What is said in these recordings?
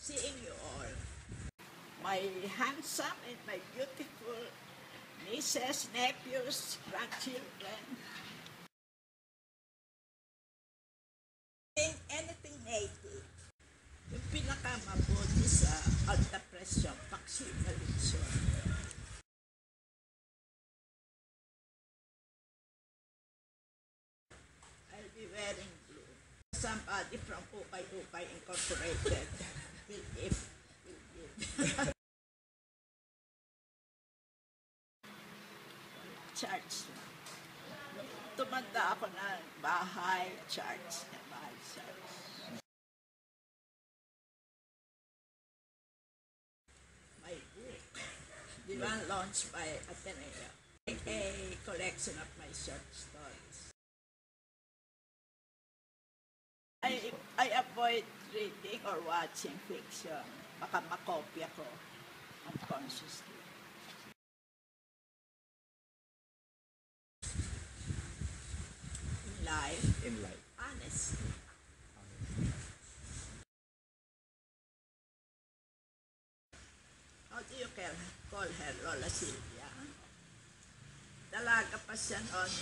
seeing you all. My handsome and my beautiful nieces, nephews, grandchildren. Saying anything native. Yung pinakamabuti sa alta presyon, vaccination. I'll be wearing blue. Somebody from Ukay Ukay Incorporated Church tumanda ako ng bahay, church na bahay, church. My book, the one launched by Ateneo, a collection of my short stories. I, I avoid reading or watching fiction. Baka makopya ko unconsciously. In life, in life? honestly. How do you call, call her, Lola Silvia? Dalaga pa siya noon.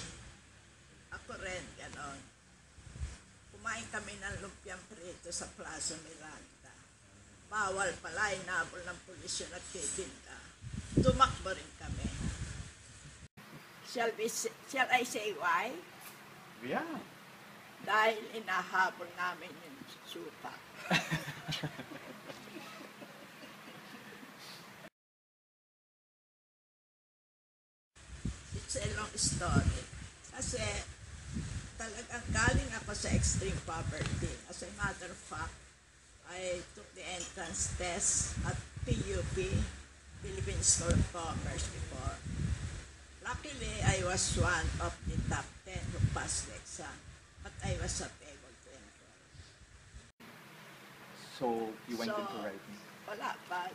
Ako rin, ganon. Kumain kami ng lumpiang prito sa Plaza Miranda. Bawal pala, inabol ng pulis yun at kibinta. Tumakbo rin kami. Shall, we, shall I say why? Yeah. Dahil inahabol namin yung suka. It's a long story. Kasi talagang galing ako sa extreme poverty. As a matter of fact, I took the entrance test at PUP, Philippine School of Commerce before. Luckily, I was one of the top 10 who passed the exam, but I was not able to enroll. So, you went So, into writing. Wala pa.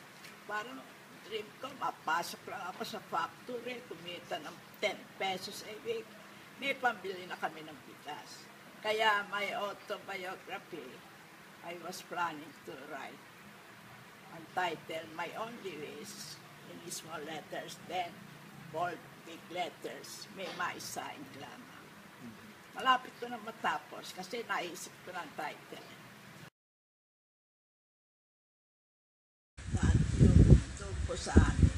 Parang dream ko, mapasok lang ako sa factory, kumita ng 10 pesos a week. May pambili na kami ng bigas. Kaya my autobiography, I was planning to write. Ang title, My Only Wish, in small letters, then bold big letters, may maisaing lamang. Malapit ko na matapos kasi naisip ko ng title. That yung doon po sa amin.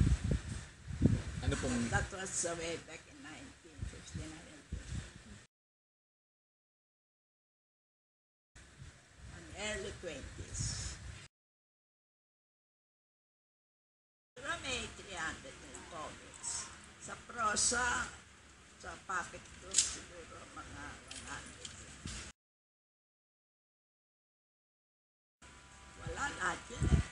Ano pong, That was uh, way back in early 20s. Pero may 300 na. Sa prosa, sa pocket book, siguro mga 100 lang. Wala lahat yun eh.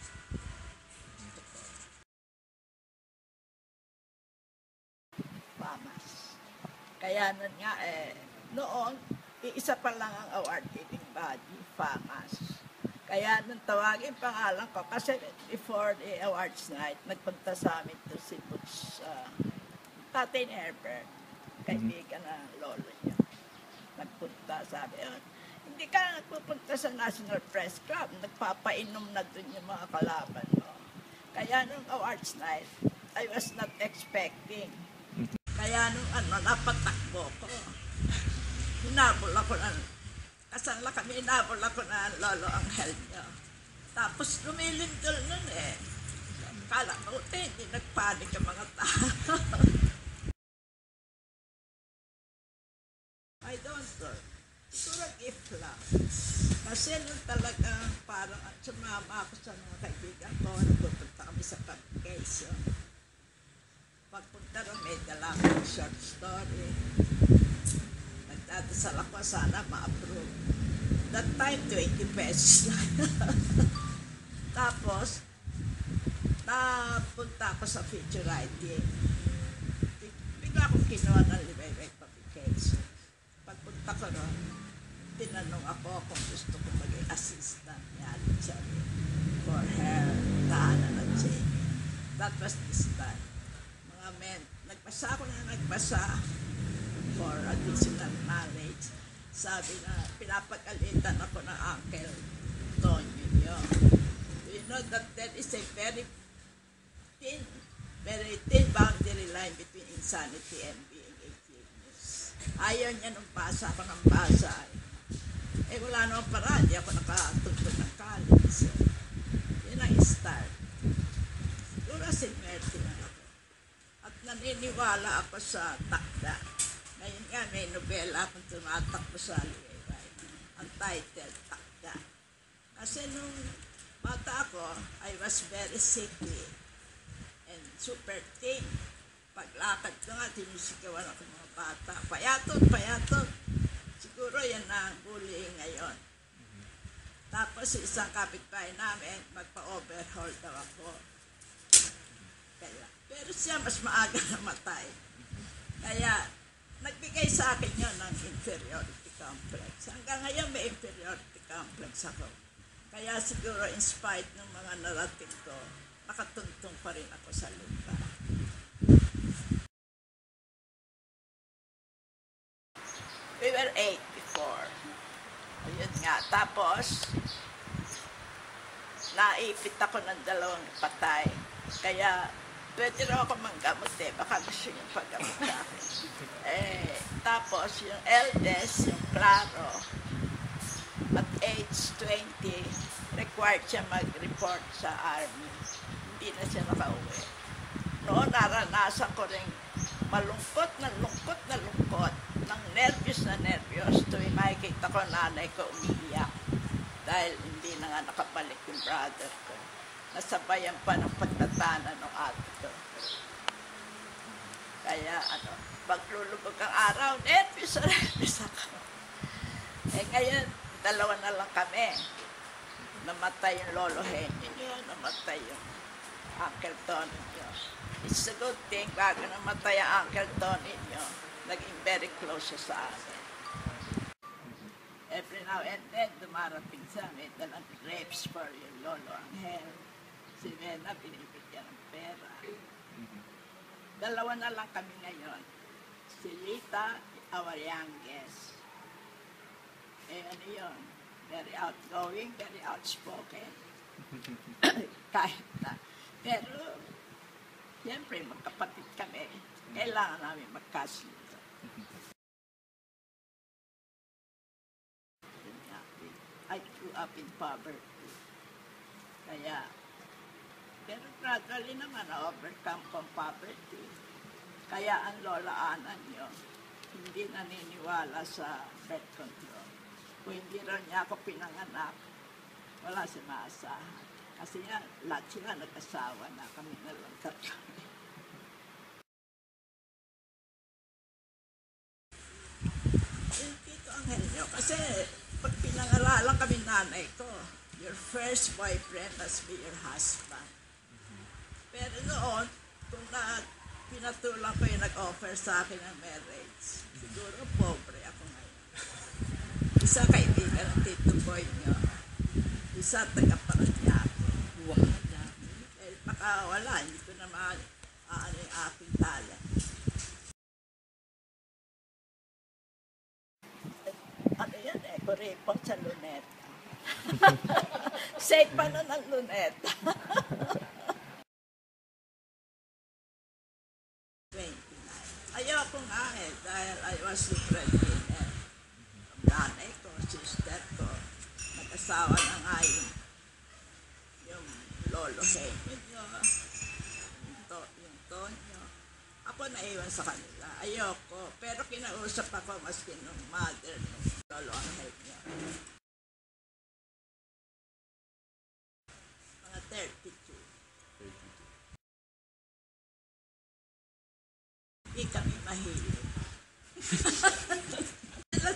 Kaya nun nga eh, noon, iisa pa lang ang award giving body, Famas. Kaya nung tawagin pangalan ko, kasi before the awards night, nagpunta sa amin to si Butch, uh, Tatay ni Herbert, kaibigan na lolo niya. Nagpunta, sabi, "Oh, hindi ka nagpupunta sa National Press Club, nagpapainom na dun yung mga kalaban mo. Kaya nung awards night, I was not expecting kaya nung ano, napatakbo ko. Hinabol ako ng, kasal na kami, hinabol ako ng lolo ang health niya. Tapos lumilindol nun eh. Kala ko, "Te, hindi nagpanik ang mga tao. I don't know. Siguro gift lang. Kasi nung talagang parang sumama ako sa mga kaibigan ko, nagpupunta kami sa publication pagpunta ron, may dala short story. Nagdadasal ako, sana ma-approve. That time, 20 pesos lang. Tapos, napunta ako sa feature writing. Bigla akong kinuha ng Liwayway Publication. Pagpunta ko ron, tinanong ako kung gusto ko maging assistant ni Aling Cherry for her tahanan at Jamie. That was this time mga men, nagbasa ako na nagbasa for additional knowledge. Sabi na pinapagalitan ako ng uncle Tonyo. Yun know that there is a very thin, very thin boundary line between insanity and being a genius. Ayaw niya nung basa ako ng basa. Eh wala namang paraan, di ako nakatugtog ng college. Yun ang start. Siguro sinwerte na ako. At naniniwala ako sa takda. Ngayon nga may nobela akong tumatakbo sa liwayway. Ang title, Takda. Kasi nung bata ako, I was very sickly and super thin. Paglakad ko nga, tinisigawan ako mga bata. Payatot, payatot. Siguro yan ang bullying ngayon. Tapos isang kapitbahay namin, magpa-overhaul daw ako. Pero siya mas maaga namatay. Kaya, nagbigay sa akin yun ng inferiority complex. Hanggang ngayon may inferiority complex ako. Kaya siguro in spite ng mga narating ko, nakatuntong pa rin ako sa lupa. We were eight before. Ayun nga. Tapos, naipit ako ng dalawang patay. Kaya, pwede raw ako manggamot eh. Baka gusto niyo paggamot akin. eh, tapos, yung eldest, yung Claro, at age 20, required siya mag-report sa army. Hindi na siya nakauwi. Noon, naranasan ko rin malungkot na lungkot na lungkot, ng nervyos na nervyos, tuwing makikita ko nanay ko umiiyak dahil hindi na nga nakabalik yung brother ko. Nasabayan pa ng pagtatana ng ate ko. Kaya ano, paglulubog ang araw, nervyos na nervyos ako. Eh ngayon, dalawa na lang kami. Namatay yung lolo Henry niyo, namatay yung Uncle Tony niyo. It's a good thing, bago namatay ang Uncle Tony niyo, naging very close siya sa amin. Every now and then, dumarating sa amin, dalang grapes for yung lolo Angel. Si Mena, binibigyan ng pera. Dalawa na lang kami ngayon. Si Rita, our youngest. Eh, ano yun? Very outgoing, very outspoken. Kahit na. Pero, siyempre, magkapatid kami. Kailangan namin magkasunod. I grew up in poverty. Kaya, pero gradually naman, na-overcome ko ang poverty. Kaya ang lola Ana niyo, hindi naniniwala sa birth control. Kung hindi raw niya ako pinanganak, wala si maasahan. Kasi nga, lahat sila nag-asawa na kami na lang tatlo. Nyo. Kasi pag pinangalalan kami nanay ko, your first boyfriend must be your husband. Pero noon, kung na pinatulang ko yung nag-offer sa akin ng marriage, siguro pobre ako ngayon. Isa kaibigan ng Tito Boy niyo. Isa taga Paranaque. Wow. Eh, baka wala, hindi ko na ma ano yung aking talent. Ano yan eh, kuripot sa luneta. Safe pa nun ang luneta. 29. Ayoko nga eh, dahil I was the breadwinner. Ang nanay ko, sister ko, nag-asawa na nga yung, yung lolo Henry nyo, yung, to, yung Tonyo. Ako naiwan sa kanila. Ayoko. Pero kinausap ako maski nung mother nung lolo ang help niya. Mga 32. Hindi kami mahilig.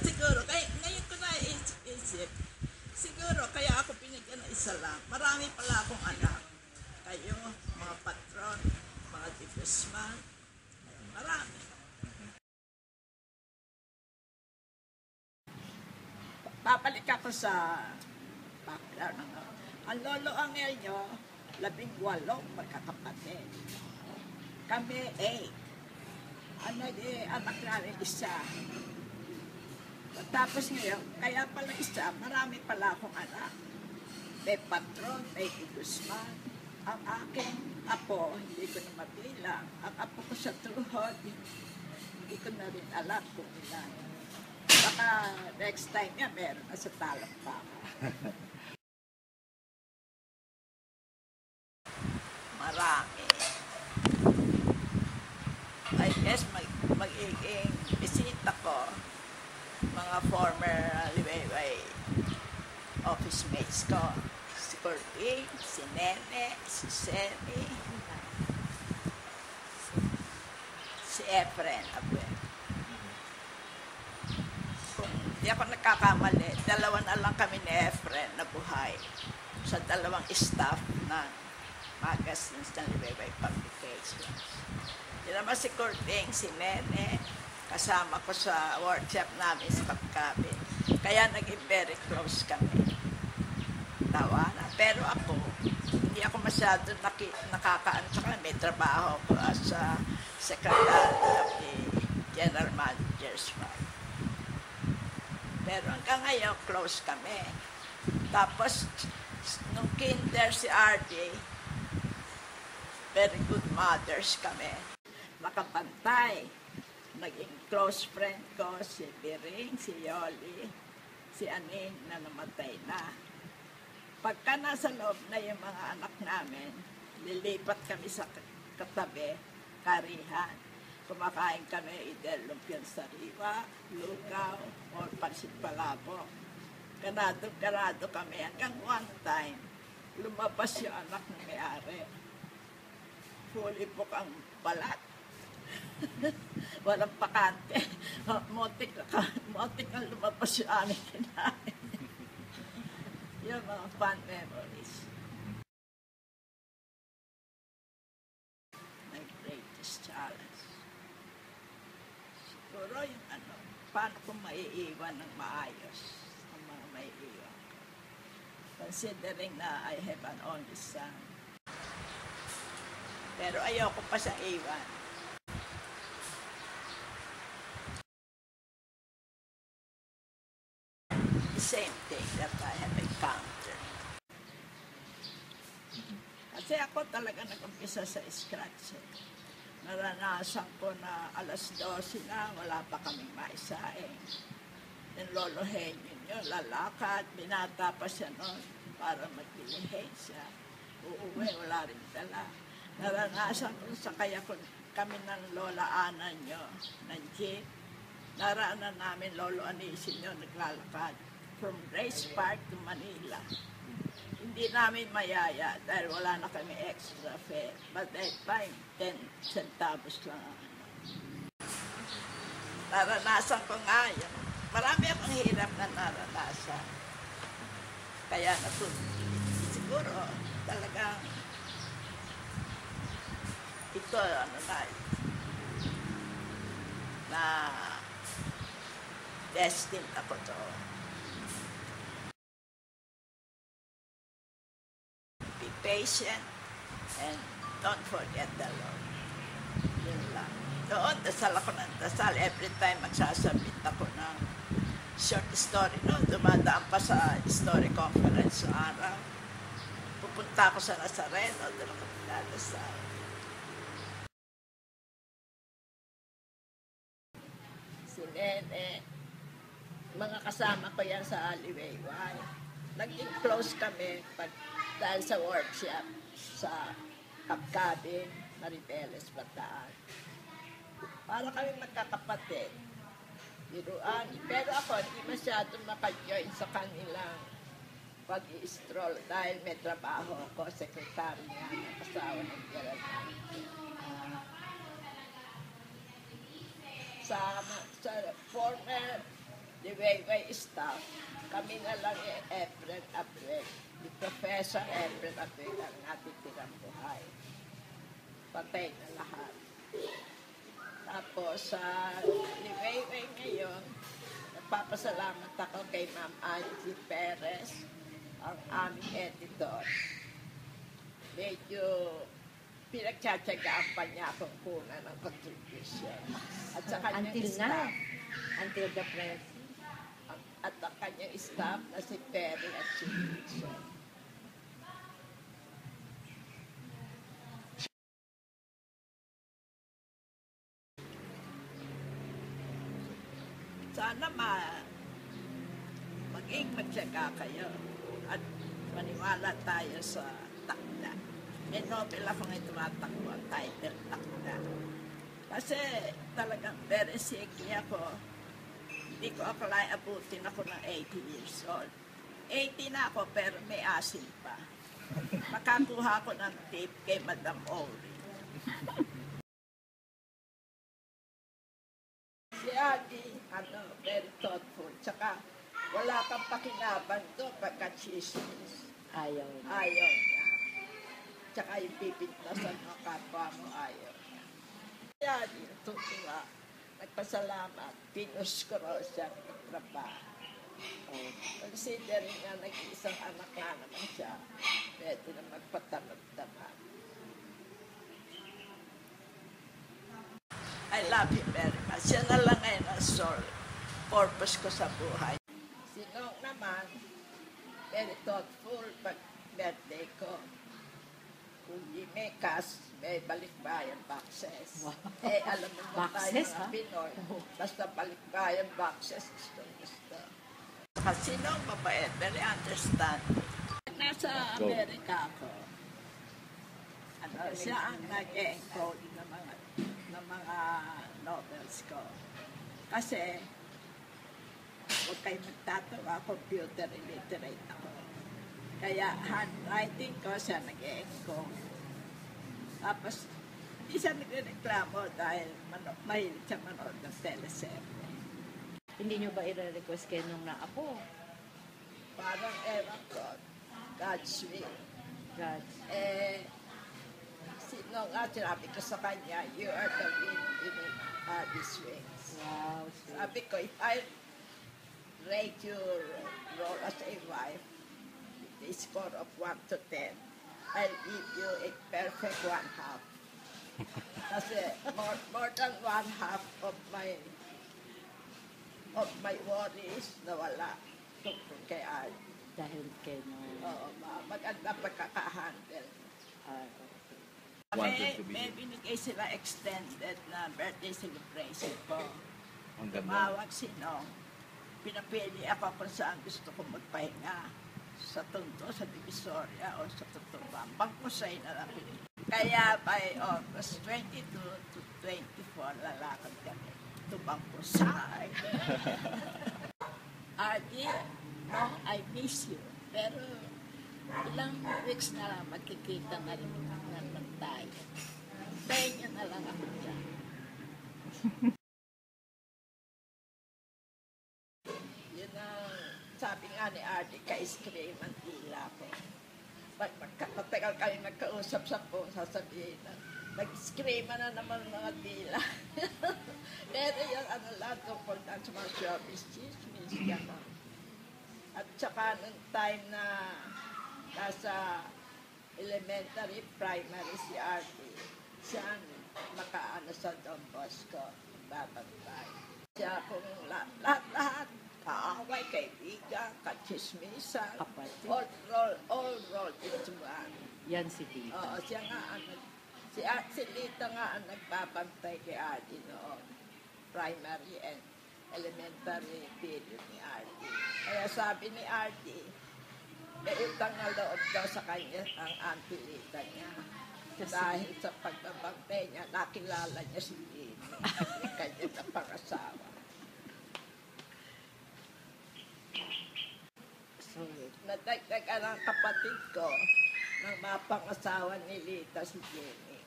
Siguro, kaya, ngayon ko na isip, siguro kaya ako pinigyan ng isa lang. Marami pala akong anak. Kayo, mga patron, mga dipusman, marami. Babalik ako sa background ng ang lolo ang nyo, labing walong magkakapatid. Kami eight. Ano anak namin isa. Tapos ngayon, kaya pala isa, marami pala akong anak. may patron, may Guzman. Ang aking apo, hindi ko na mabilang. Ang apo ko sa tuhod, hindi ko na rin alam kung ilan. Baka next time yan, meron na sa talampakan. Marami. I guess mag, magiging bisita ko mga former uh, Liwayway office mates ko. Si Corby, si Nene, si Semi, si Efren. Abel. Kung di ako nagkakamali, dalawa na lang kami ni Efren na buhay sa dalawang staff ng magazines ng Liwayway Publications. Yun naman si Corting, si Nene, kasama ko sa workshop namin sa Kapkabin. Kaya naging very close kami. Tawanan. Pero ako, hindi ako masyado naki, nakakaano sa kanila. May trabaho ko as a secretary of the general manager's wife. Pero hanggang ngayon, close kami. Tapos, nung kinder si RJ, very good mothers kami. Nakapantay. Naging close friend ko si Biring, si Yoli, si Aning na namatay na. Pagka nasa loob na yung mga anak namin, lilipat kami sa katabi, karihan. Kumakain kami either lumpiang sariwa, lugaw, or pansit palabo. Ganado-ganado kami hanggang one time, lumabas yung anak ng may-ari. Fully book ang balat. Walang pakante. Motik na, motik na lumabas yung aming kinain. yung mga fun memories. My greatest challenge. Siguro yung ano, paano ko maiiwan ng maayos ang mga maiiwan. Considering na I have an only son. Pero ayoko pa sa iwan. the same thing that I have encountered. Kasi ako talaga nag-umpisa sa scratch. Eh. Naranasan ko na alas 12 na, wala pa kaming maisaing. Yung lolo Henyon yun, lalakad, binata pa siya noon para magbili siya. Uuwi, wala rin dala. Naranasan ko sa kaya ko kami ng lola Ana nyo, ng jeep. Naraanan namin lolo Anisin nyo, naglalakad from Grace Park to Manila. Hindi namin mayaya dahil wala na kami extra fare. But that time, 10 centavos lang ang ano. Naranasan ko nga yun. Marami akong hirap na naranasan. Kaya natun siguro talagang ito ano na na destined ako to. Patient and don't forget the Lord. Yun lang. Doon, dasal ako ng dasal. Every time magsasabit ako ng short story. No, dumadaan pa sa story conference sa araw. Pupunta ako sa Nazareno, doon ako magdadasal. Si Nene, mga kasama ko yan sa Aliwayway. Naging close kami pag, dahil sa workshop sa Kapkabin, Maribeles, Bataan. Para kami magkakapatid. Biruan. Pero ako, hindi masyadong makajoin sa kanilang pag-i-stroll dahil may trabaho ako, sekretary niya, ng asawa ng Gerald. Ah, sa, sa former Liwayway staff, kami na lang ni Efren Abreu. Ni Professor Efren Abreu ang natitirang buhay. Patay na lahat. Tapos sa Liwayway ngayon, nagpapasalamat ako kay Ma'am Angie Perez, ang aming editor. Medyo pinagtsatsagaan pa niya akong kunan ng contribution. At sa kanyang Until staff, now. Until the press at ang kanyang staff na si Perry at si Wilson. Sana ma maging magtyaga kayo at maniwala tayo sa takda. May novel akong tumatakbo ang title takda. Kasi talagang very sick ako hindi ko akalain abutin ako ng 80 years old. 80 na ako pero may asin pa. Makakuha ko ng tip kay Madam Ori. si Adi, ano, very thoughtful. Tsaka wala kang pakinabang doon pagka chismis. Ayaw. Ayaw niya. Tsaka yung pipintasan mo kapwa mo ayaw niya. Si Adi, natutuwa. Nagpasalamat. Pinus ko raw siya ng trabaho. Oh, considering nga nag-iisang anak na naman siya, pwede na magpatamad-tamad. I love him very much. Siya na lang ngayon ang soul, purpose ko sa buhay. Si Nong naman, very thoughtful pag birthday ko. Di may balikbayan boxes. Eh, alam mo tayo Boxes, mga ha? Pinoy. Basta balikbayan boxes, gusto gusto. Kasi Nong mabait, very understanding. Nasa. Amerika ako. Ano, siya ang nag-encode ng mga ng mga novels ko. Kasi, huwag kayo magtatawa, computer illiterate ako. Kaya handwriting ko siya nag-encode. Tapos, hindi siya nagreklamo dahil mano, mahilig siya manood ng teleserye. Hindi nyo ba i-request kayo nung naapo? Parang ewan ko, God's will. God. eh, sino nga sinabi ko sa kanya, you are the wind beneath uh, these wings. Wow, sweet. Sabi ko, if I rate your role as a wife, a score of 1 to 10, I'll give you a perfect one half. Kasi more, more than one half of my of my worries nawala tungkol kay Al. Dahil kayo no. Oo, ma- maganda pagkakahandle. ah, Wanted May, to be- may binigay sila extended na birthday celebration ko. Ang ganda. Tumawag si Nong. Pinapili ako kung saan gusto ko magpahinga. Sa Tondo, sa Divisoria, o sa Tutuban. Bangkusay na lang. Kaya by August 22 to 24, lalakad kami. To Bangkusay. Ardy, no, I miss you. Pero ilang weeks na lang magkikita na rin naman tayo. Tayo niyo na lang ako dyan. Yun ang sabi nga ni Ardy, ka-scream ang tila ko. Pag matagal kami nagkausap sa phone, sasabihin na, nag-scream na naman mga tila. Pero yung ano lang, tungkol na sa mga showbiz, chismis, gano'n. At saka nung time na nasa elementary, primary si Artie, siya makaano sa Don Bosco, babantay. Siya kung la- lahat-lahat, kaaway, kaibigan, kachismisan, Kapatid. all roll, all roll into one. yan si Tita. Oo, siya nga ang nag- si, Ar- si Lita nga ang nagbabantay kay Artie noon. Primary and elementary period ni Artie. Kaya sabi ni Artie, may utang na loob daw sa kanya ang auntie Lita niya. Kasi- Dahil sa pagbabantay niya, nakilala niya si Lita, yung kanya na pangasawa. Nadagdagan ang kapatid ko ng mapangasawa ni Lita si Jenny.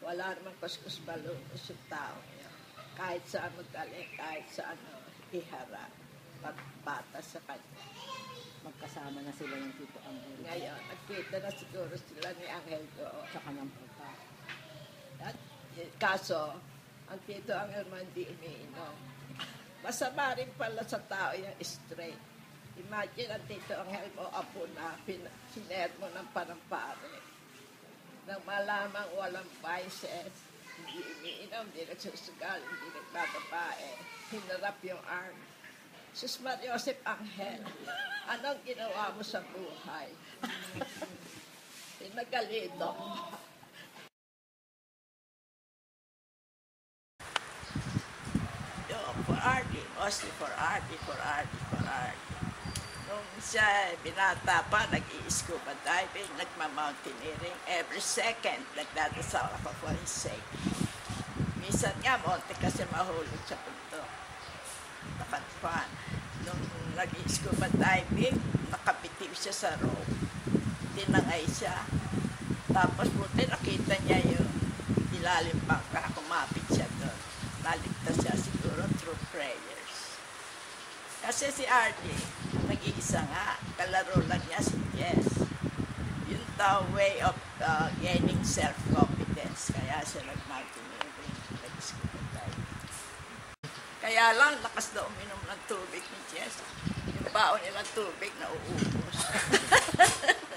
Wala namang kuskus balungos yung tao niya. Kahit saan magaling, kahit saan ano, iharap. Pagbata sa kanya. magkasama na sila yung Tito Angel. Ngayon, nagkita na siguro sila ni Angel doon. Tsaka ng puta. At eh, kaso, ang Tito Angel man di umiinom. Masama rin pala sa tao yung straight. Imagine ang Tito Angel mo, apo na, pin, siner mo ng panampare. Nang malamang walang vices, hindi umiinom, hindi nagsusugal, hindi nagbababae, hinarap yung arm. Sus Mariosep Angel, anong ginawa mo sa buhay? Pinagalito. For Artie, Tapos, for art, for art, for art. Siya binata pa, nag-i-scuba diving, nagma-mountaineering. Every second, nagdadasal ako for his sake. Minsan nga, monte kasi mahulog sa punto. Nakatpan. Nung nag-i-scuba diving, nakapitiw siya sa rope. Tinangay siya. Tapos buti nakita niya yung ilalim bangka, kumapit siya doon. Naligtas siya siguro through prayers. Kasi si RJ, nag-iisa nga, kalaro lang niya si Jess. Yun daw way of uh, gaining self-confidence. Kaya siya nag-mountaineering, nag-scuba. Kaya lang, lakas na uminom ng tubig ni Jess. Yung baon nilang tubig na uubos.